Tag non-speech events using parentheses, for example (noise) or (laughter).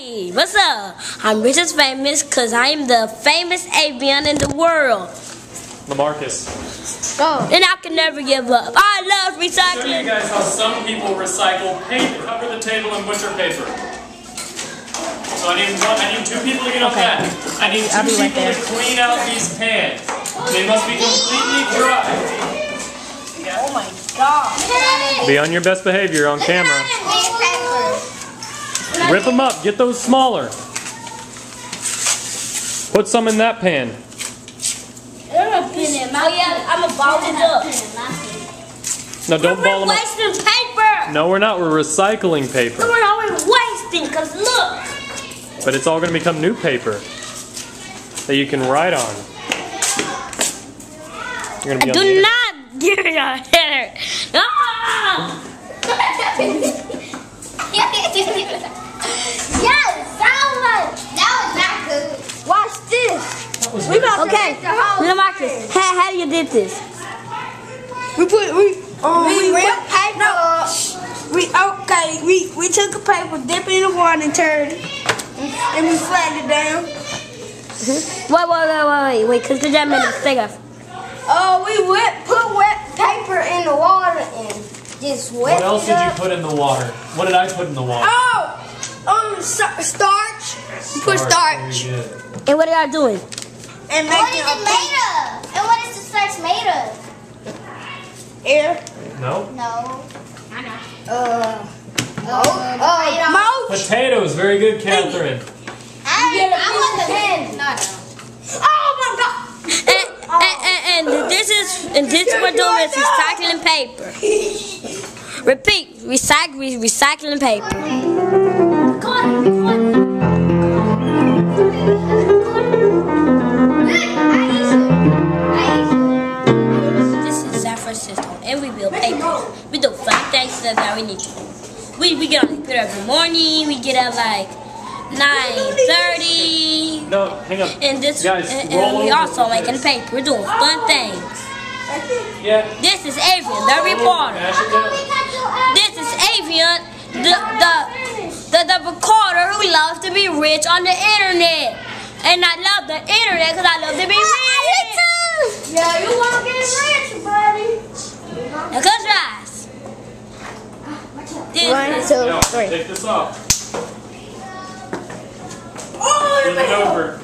Hey, what's up? I'm Richard Famous because I'm the famous avian in the world. Lamarcus. Go. And I can never give up. I love recycling. Show you guys how some people recycle paper. Cover the table in butcher paper. So I need one, I need two people to get on that. I need I'll two be right people to clean out these pans. They must be completely dry. Oh my god. Be on your best behavior on camera. Rip them up. Get those smaller. Put some in that pan. Yeah, I'm gonna ball it up. No, don't We're ball them up. wasting paper. No, we're not. We're recycling paper. No, We're always wasting because look. But it's all going to become new paper that you can write on. You're going to be on Do not give me your hair. Ah! (laughs) (laughs) yes, that was that was not good. Watch this. We about okay. Little Marcus, how, how do you did this? We put we um, We we, ripped paper up. we okay we we took a paper, dip it in the water and turned and we flattened it down. Wait, wait, wait, wait, wait, wait, because the made a mistake. Oh, we wet put wet paper in the water and just wet What else it did you put in the water? What did I put in the water? Oh, starch. We put starch And what are y'all doing? and What make is it it made of? And what is the starch made of? air. No? No. I know. Uh. Oh, uh, Mouth. Potatoes. Very good, Catherine. I, I want the pen. No, no. Oh my god. And, and, and, and this is and this is what doing is recycling paper. (laughs) Repeat, recycle, recycling paper. This is San Francisco, and we build paper. We do fun things. That's how we need to. We we get on the computer every morning. We get up like nine thirty. No, hang on. And this, Guys, and, and we also making this. paper. We're doing fun things. Yeah. This is Avian, the reporter. Recorder who loves to be rich on the internet. And I love the internet because I love to be rich. Yeah, you want to get rich, buddy. Now close your eyes. This One, is two, No, three. take this off. Oh, Flip it over.